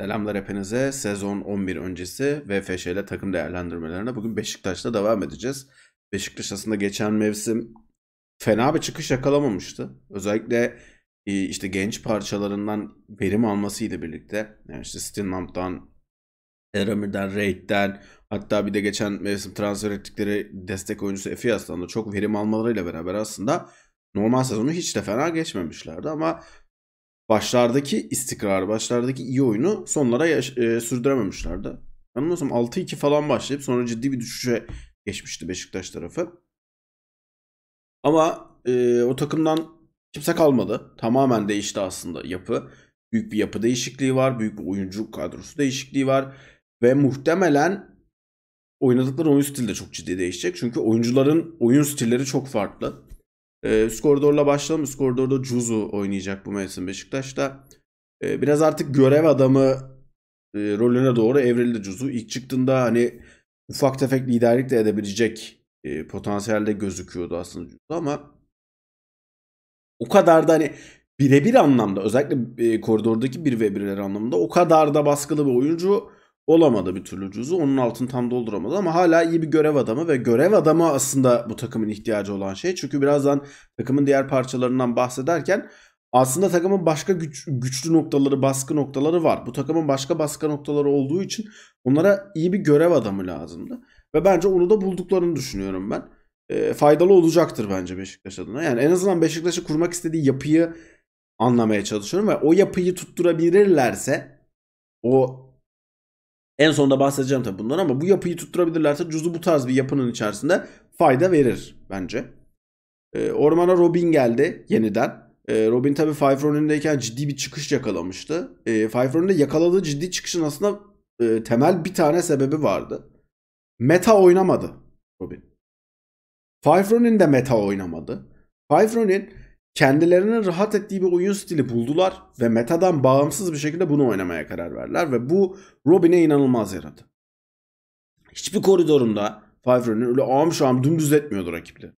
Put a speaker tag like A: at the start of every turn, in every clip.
A: Selamlar hepinize. Sezon 11 öncesi VFŞ ile takım değerlendirmelerine bugün Beşiktaş'ta devam edeceğiz. Beşiktaş aslında geçen mevsim fena bir çıkış yakalamamıştı. Özellikle e, işte genç parçalarından verim almasıyla birlikte yani işte Stinlamp'tan, Eramir'den, Reit'ten hatta bir de geçen mevsim transfer ettikleri destek oyuncusu Efias'tan da çok verim almalarıyla beraber aslında normal sezonu hiç de fena geçmemişlerdi ama başlardaki istikrar, başlardaki iyi oyunu sonlara yaş- e, sürdürememişlerdi. Yanılmıyorsam 6-2 falan başlayıp sonra ciddi bir düşüşe geçmişti Beşiktaş tarafı. Ama e, o takımdan kimse kalmadı. Tamamen değişti aslında yapı. Büyük bir yapı değişikliği var. Büyük bir oyuncu kadrosu değişikliği var. Ve muhtemelen oynadıkları oyun stili de çok ciddi değişecek. Çünkü oyuncuların oyun stilleri çok farklı. Ee, üst başlayalım. Üst koridorda Cuzu oynayacak bu mevsim Beşiktaş'ta. Ee, biraz artık görev adamı e, rolüne doğru evrildi Cuzu. İlk çıktığında hani ufak tefek liderlik de edebilecek e, potansiyelde gözüküyordu aslında Cuzu ama o kadar da hani birebir anlamda özellikle e, koridordaki 1 ve 1'ler anlamında o kadar da baskılı bir oyuncu olamadı bir türlü Cuzu. Onun altını tam dolduramadı ama hala iyi bir görev adamı ve görev adamı aslında bu takımın ihtiyacı olan şey. Çünkü birazdan takımın diğer parçalarından bahsederken aslında takımın başka güç, güçlü noktaları, baskı noktaları var. Bu takımın başka baskı noktaları olduğu için onlara iyi bir görev adamı lazımdı. Ve bence onu da bulduklarını düşünüyorum ben. E, faydalı olacaktır bence Beşiktaş adına. Yani en azından Beşiktaş'ı kurmak istediği yapıyı anlamaya çalışıyorum ve o yapıyı tutturabilirlerse o en sonunda bahsedeceğim tabii bundan ama bu yapıyı tutturabilirlerse Cuzu bu tarz bir yapının içerisinde fayda verir bence. E, Orman'a Robin geldi yeniden. E, Robin tabii Five Ronin'deyken ciddi bir çıkış yakalamıştı. E, Five Ronin'de yakaladığı ciddi çıkışın aslında e, temel bir tane sebebi vardı. Meta oynamadı Robin. Five Ronin de meta oynamadı. Five Ronin kendilerinin rahat ettiği bir oyun stili buldular ve metadan bağımsız bir şekilde bunu oynamaya karar verdiler ve bu Robin'e inanılmaz yaradı. Hiçbir koridorunda Five Ronin öyle ağım şam dümdüz etmiyordu rakipleri.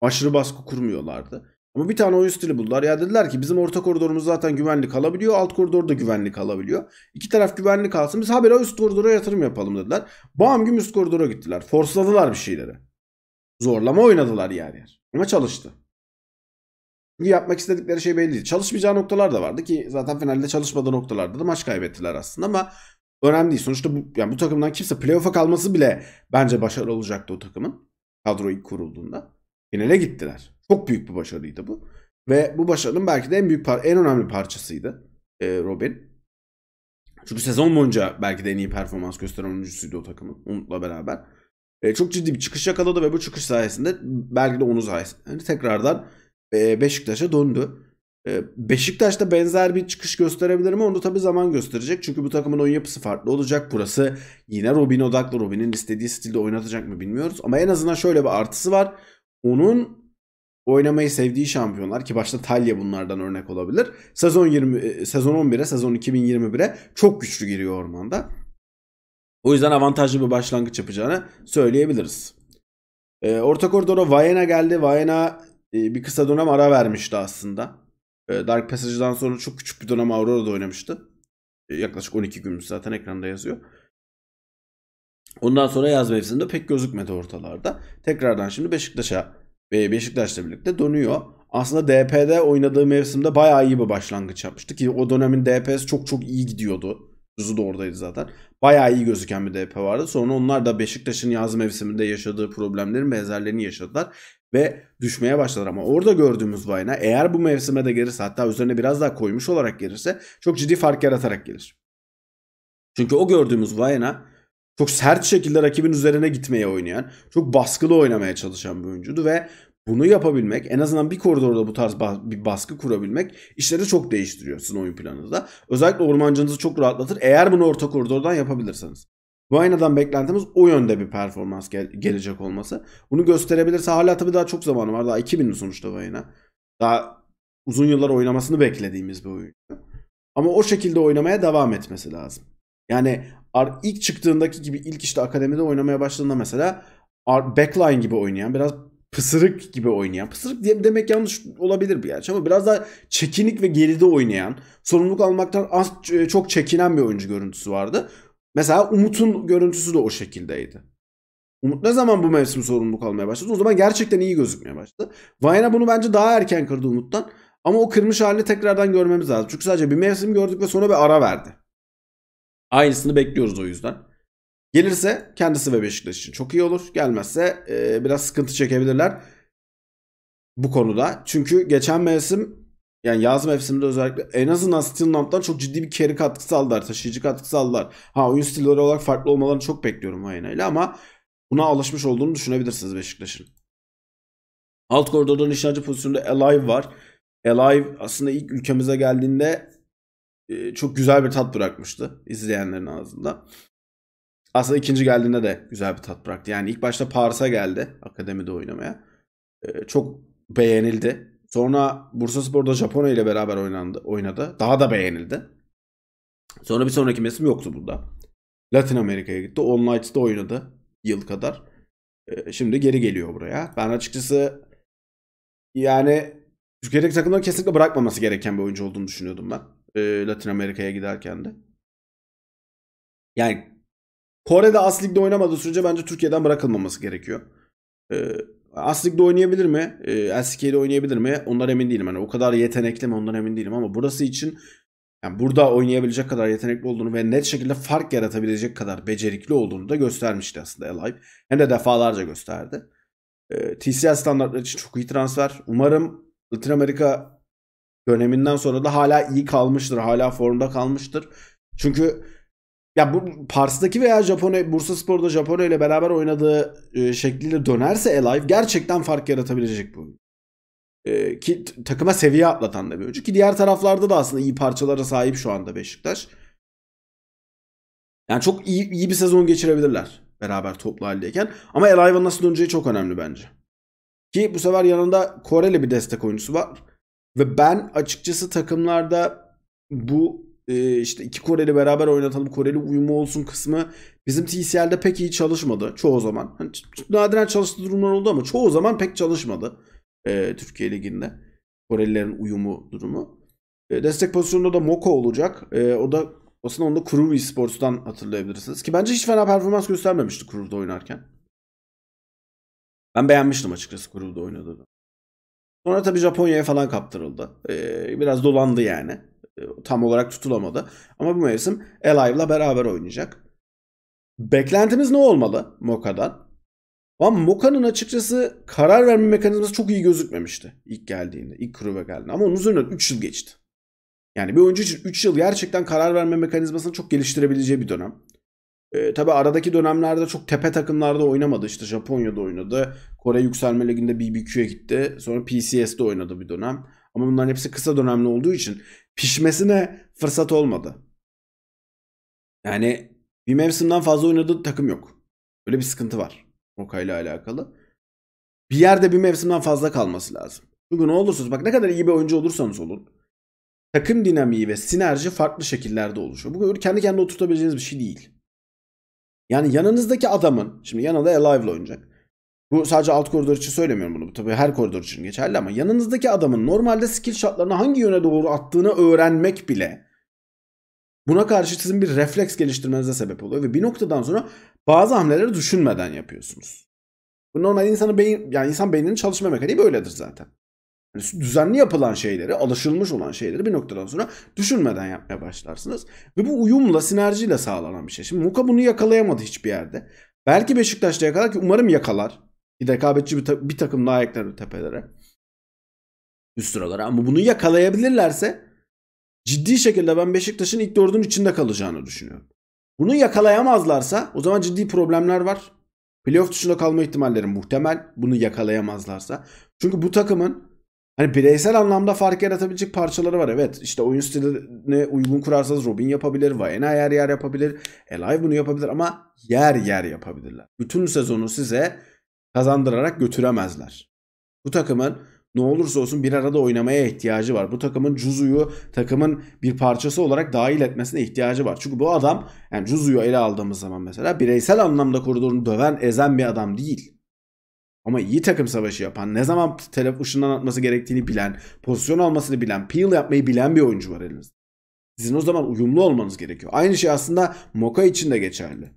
A: Aşırı baskı kurmuyorlardı. Ama bir tane oyun stili buldular. Ya dediler ki bizim orta koridorumuz zaten güvenlik alabiliyor. Alt koridor da güvenlik alabiliyor. İki taraf güvenlik alsın. Biz habire üst koridora yatırım yapalım dediler. Bam gün üst koridora gittiler. Forsladılar bir şeyleri. Zorlama oynadılar yer yer. Ama çalıştı. Yapmak istedikleri şey belliydi. Çalışmayacağı noktalar da vardı ki zaten finalde çalışmadığı noktalarda da maç kaybettiler aslında ama önemli değil. Sonuçta bu, yani bu takımdan kimse playoff'a kalması bile bence başarılı olacaktı o takımın. Kadro ilk kurulduğunda. Finale gittiler. Çok büyük bir başarıydı bu. Ve bu başarının belki de en büyük en önemli parçasıydı e, Robin. Çünkü sezon boyunca belki de en iyi performans gösteren oyuncusuydu o takımın Umut'la beraber. E, çok ciddi bir çıkış yakaladı ve bu çıkış sayesinde belki de onun sayesinde yani tekrardan Beşiktaş'a döndü. E, Beşiktaş'ta benzer bir çıkış gösterebilir mi? Onu tabii zaman gösterecek. Çünkü bu takımın oyun yapısı farklı olacak. Burası yine Robin odaklı. Robin'in istediği stilde oynatacak mı bilmiyoruz. Ama en azından şöyle bir artısı var. Onun oynamayı sevdiği şampiyonlar ki başta Talya bunlardan örnek olabilir. Sezon 20 sezon 11'e, sezon 2021'e çok güçlü giriyor ormanda. O yüzden avantajlı bir başlangıç yapacağını söyleyebiliriz. E, orta koridora Vayena geldi. Vayena e, bir kısa dönem ara vermişti aslında. E, Dark Passage'dan sonra çok küçük bir dönem Aurora'da oynamıştı. E, yaklaşık 12 günmüş zaten ekranda yazıyor. Ondan sonra yaz mevsiminde pek gözükmedi ortalarda. Tekrardan şimdi Beşiktaş'a ve Beşiktaş'la birlikte dönüyor. Aslında DP'de oynadığı mevsimde bayağı iyi bir başlangıç yapmıştı ki o dönemin DPS çok çok iyi gidiyordu. Kuzu da oradaydı zaten. Bayağı iyi gözüken bir DP vardı. Sonra onlar da Beşiktaş'ın yaz mevsiminde yaşadığı problemlerin benzerlerini yaşadılar. Ve düşmeye başladılar ama orada gördüğümüz Vayna eğer bu mevsime de gelirse hatta üzerine biraz daha koymuş olarak gelirse çok ciddi fark yaratarak gelir. Çünkü o gördüğümüz Vayna çok sert şekilde rakibin üzerine gitmeye oynayan, çok baskılı oynamaya çalışan bir oyuncuydu ve bunu yapabilmek, en azından bir koridorda bu tarz ba- bir baskı kurabilmek işleri çok değiştiriyor sizin oyun planınızda. Özellikle ormancınızı çok rahatlatır eğer bunu orta koridordan yapabilirseniz. Bu aynadan beklentimiz o yönde bir performans gel- gelecek olması. Bunu gösterebilirse hala tabii daha çok zamanı var. Daha 2000'li sonuçta bu ayna. Daha uzun yıllar oynamasını beklediğimiz bir oyuncu. Ama o şekilde oynamaya devam etmesi lazım. Yani ilk çıktığındaki gibi ilk işte akademide oynamaya başladığında mesela backline gibi oynayan biraz pısırık gibi oynayan. Pısırık diye demek yanlış olabilir bir gerçi ama biraz daha çekinik ve geride oynayan, sorumluluk almaktan az çok çekinen bir oyuncu görüntüsü vardı. Mesela Umut'un görüntüsü de o şekildeydi. Umut ne zaman bu mevsim sorumluluk almaya başladı? O zaman gerçekten iyi gözükmeye başladı. Vayna bunu bence daha erken kırdı Umut'tan. Ama o kırmış halini tekrardan görmemiz lazım. Çünkü sadece bir mevsim gördük ve sonra bir ara verdi. Aynısını bekliyoruz o yüzden. Gelirse kendisi ve Beşiktaş için çok iyi olur. Gelmezse e, biraz sıkıntı çekebilirler bu konuda. Çünkü geçen mevsim yani yaz mevsiminde özellikle en azından Stilland'dan çok ciddi bir carry katkısı aldılar. Taşıyıcı katkısı aldılar. Ha oyun stilleri olarak farklı olmalarını çok bekliyorum Vayna ile ama buna alışmış olduğunu düşünebilirsiniz Beşiktaş'ın. Alt koridorda nişancı pozisyonunda Alive var. Alive aslında ilk ülkemize geldiğinde e, çok güzel bir tat bırakmıştı izleyenlerin ağzında. Aslında ikinci geldiğinde de güzel bir tat bıraktı. Yani ilk başta Paris'a geldi akademide oynamaya. E, çok beğenildi. Sonra Bursa Spor'da Japonya ile beraber oynandı, oynadı. Daha da beğenildi. Sonra bir sonraki mevsim yoktu burada. Latin Amerika'ya gitti. All Night'da oynadı yıl kadar. E, şimdi geri geliyor buraya. Ben açıkçası yani Türkiye'deki takımları kesinlikle bırakmaması gereken bir oyuncu olduğunu düşünüyordum ben. E, Latin Amerika'ya giderken de. Yani Kore'de As Lig'de oynamadığı sürece bence Türkiye'den bırakılmaması gerekiyor. As Lig'de oynayabilir mi? E, LCK'de oynayabilir mi? Ondan emin değilim. Yani o kadar yetenekli mi ondan emin değilim ama burası için yani burada oynayabilecek kadar yetenekli olduğunu ve net şekilde fark yaratabilecek kadar becerikli olduğunu da göstermişti aslında Alive. Hem de defalarca gösterdi. E, TCL standartları için çok iyi transfer. Umarım Latin Amerika döneminden sonra da hala iyi kalmıştır. Hala formda kalmıştır. Çünkü ya bu Pars'taki veya Japonya Bursa Spor'da Japonya ile beraber oynadığı e, şekliyle dönerse Alive gerçekten fark yaratabilecek bu. E, ki takıma seviye atlatan da bir oyuncu. Ki diğer taraflarda da aslında iyi parçalara sahip şu anda Beşiktaş. Yani çok iyi, iyi bir sezon geçirebilirler beraber toplu haldeyken. Ama Alive'ın nasıl döneceği çok önemli bence. Ki bu sefer yanında Koreli bir destek oyuncusu var. Ve ben açıkçası takımlarda bu e, işte iki Koreli beraber oynatalım Koreli uyumu olsun kısmı bizim TCL'de pek iyi çalışmadı çoğu zaman. Hani nadiren çalıştığı durumlar oldu ama çoğu zaman pek çalışmadı e, Türkiye Ligi'nde. Korelilerin uyumu durumu. E, destek pozisyonunda da Moko olacak. E, o da aslında onu da Crew Esports'tan hatırlayabilirsiniz. Ki bence hiç fena performans göstermemişti Crew'da oynarken. Ben beğenmiştim açıkçası Crew'da oynadığını. Sonra tabii Japonya'ya falan kaptırıldı. Ee, biraz dolandı yani. Ee, tam olarak tutulamadı. Ama bu mevsim Alive'la beraber oynayacak. Beklentimiz ne olmalı Moka'dan? Ama Moka'nın açıkçası karar verme mekanizması çok iyi gözükmemişti ilk geldiğinde. ilk Crew'e geldiğinde. Ama onun üzerinden 3 yıl geçti. Yani bir oyuncu için 3 yıl gerçekten karar verme mekanizmasını çok geliştirebileceği bir dönem. E, tabii aradaki dönemlerde çok tepe takımlarda oynamadı. İşte Japonya'da oynadı. Kore Yükselme Ligi'nde BBQ'ya gitti. Sonra PCS'de oynadı bir dönem. Ama bunların hepsi kısa dönemli olduğu için pişmesine fırsat olmadı. Yani bir mevsimden fazla oynadığı takım yok. Öyle bir sıkıntı var Moka ile alakalı. Bir yerde bir mevsimden fazla kalması lazım. Çünkü ne olursunuz bak ne kadar iyi bir oyuncu olursanız olun. Takım dinamiği ve sinerji farklı şekillerde oluşuyor. Bu kendi kendine oturtabileceğiniz bir şey değil. Yani yanınızdaki adamın, şimdi yanında Alive ile oynayacak. Bu sadece alt koridor için söylemiyorum bunu. Bu tabii her koridor için geçerli ama yanınızdaki adamın normalde skill shotlarını hangi yöne doğru attığını öğrenmek bile buna karşı sizin bir refleks geliştirmenize sebep oluyor ve bir noktadan sonra bazı hamleleri düşünmeden yapıyorsunuz. Bu normal insanın beyin yani insan beyninin çalışma mekaniği böyledir zaten. Yani düzenli yapılan şeyleri, alışılmış olan şeyleri bir noktadan sonra düşünmeden yapmaya başlarsınız. Ve bu uyumla, sinerjiyle sağlanan bir şey. Şimdi Muka bunu yakalayamadı hiçbir yerde. Belki Beşiktaş'ta yakalar ki umarım yakalar. Rekabetçi bir, ta- bir takım daha ekler tepelere. Üst sıralara. Ama bunu yakalayabilirlerse ciddi şekilde ben Beşiktaş'ın ilk dördün içinde kalacağını düşünüyorum. Bunu yakalayamazlarsa o zaman ciddi problemler var. Playoff dışında kalma ihtimalleri muhtemel. Bunu yakalayamazlarsa. Çünkü bu takımın Hani bireysel anlamda fark yaratabilecek parçaları var. Evet işte oyun stiline uygun kurarsanız Robin yapabilir. Vayna yer yer yapabilir. Elive bunu yapabilir ama yer yer yapabilirler. Bütün sezonu size kazandırarak götüremezler. Bu takımın ne olursa olsun bir arada oynamaya ihtiyacı var. Bu takımın Juzu'yu takımın bir parçası olarak dahil etmesine ihtiyacı var. Çünkü bu adam yani Juzu'yu ele aldığımız zaman mesela bireysel anlamda koridorunu döven, ezen bir adam değil. Ama iyi takım savaşı yapan, ne zaman telef ışından atması gerektiğini bilen, pozisyon almasını bilen, peel yapmayı bilen bir oyuncu var elinizde. Sizin o zaman uyumlu olmanız gerekiyor. Aynı şey aslında Moka için de geçerli.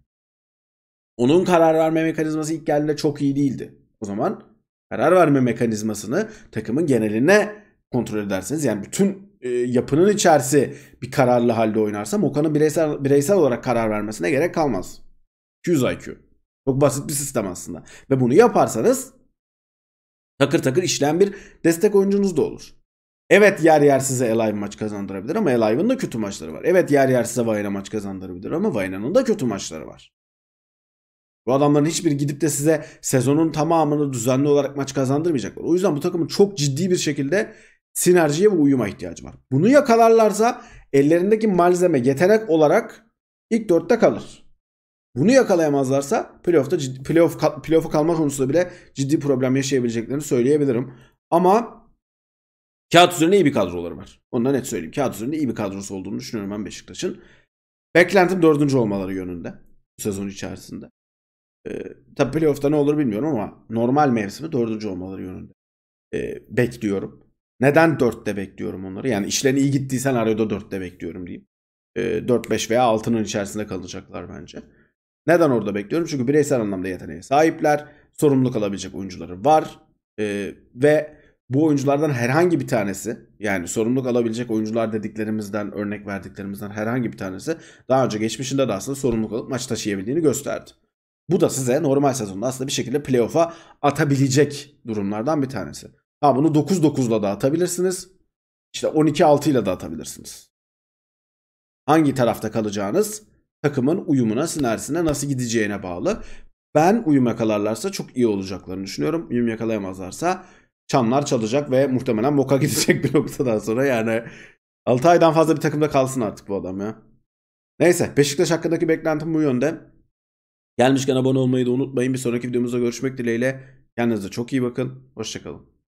A: Onun karar verme mekanizması ilk geldiğinde çok iyi değildi. O zaman karar verme mekanizmasını takımın geneline kontrol ederseniz yani bütün e, yapının içerisi bir kararlı halde oynarsa Moka'nın bireysel, bireysel olarak karar vermesine gerek kalmaz. 200 IQ. Çok basit bir sistem aslında. Ve bunu yaparsanız takır takır işleyen bir destek oyuncunuz da olur. Evet yer yer size Alive maç kazandırabilir ama Alive'ın da kötü maçları var. Evet yer yer size Vayna maç kazandırabilir ama Vayna'nın da kötü maçları var. Bu adamların hiçbir gidip de size sezonun tamamını düzenli olarak maç kazandırmayacaklar. O yüzden bu takımın çok ciddi bir şekilde sinerjiye ve uyuma ihtiyacı var. Bunu yakalarlarsa ellerindeki malzeme yetenek olarak ilk dörtte kalır. Bunu yakalayamazlarsa playoff'ta ciddi, playoff, playoff'a kalma konusunda bile ciddi problem yaşayabileceklerini söyleyebilirim. Ama kağıt üzerinde iyi bir kadroları var. Onu da net söyleyeyim. Kağıt üzerinde iyi bir kadrosu olduğunu düşünüyorum ben Beşiktaş'ın. Beklentim dördüncü olmaları yönünde. Bu sezon içerisinde. Ee, tabii playoff'ta ne olur bilmiyorum ama normal mevsimi dördüncü olmaları yönünde. Ee, bekliyorum. Neden 4'te bekliyorum onları? Yani işlerin iyi gittiği senaryoda 4'te bekliyorum diyeyim. E, ee, 4-5 veya 6'nın içerisinde kalacaklar bence. Neden orada bekliyorum? Çünkü bireysel anlamda yeteneğe sahipler. Sorumluluk alabilecek oyuncuları var. E, ve bu oyunculardan herhangi bir tanesi yani sorumluluk alabilecek oyuncular dediklerimizden örnek verdiklerimizden herhangi bir tanesi daha önce geçmişinde de aslında sorumluluk alıp maç taşıyabildiğini gösterdi. Bu da size normal sezonda aslında bir şekilde playoff'a atabilecek durumlardan bir tanesi. Ha bunu 9-9'la da atabilirsiniz. İşte 12-6 ile de atabilirsiniz. Hangi tarafta kalacağınız takımın uyumuna, sinersine nasıl gideceğine bağlı. Ben uyum yakalarlarsa çok iyi olacaklarını düşünüyorum. Uyum yakalayamazlarsa çanlar çalacak ve muhtemelen moka gidecek bir noktadan sonra. Yani 6 aydan fazla bir takımda kalsın artık bu adam ya. Neyse Beşiktaş hakkındaki beklentim bu yönde. Gelmişken abone olmayı da unutmayın. Bir sonraki videomuzda görüşmek dileğiyle. Kendinize çok iyi bakın. Hoşçakalın.